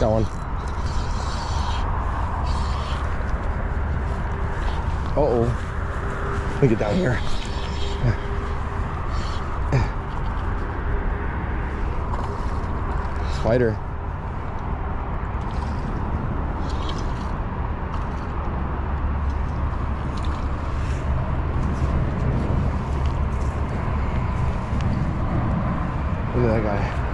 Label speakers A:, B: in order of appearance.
A: going. Uh oh. Let me get down here. Spider. Look at that guy.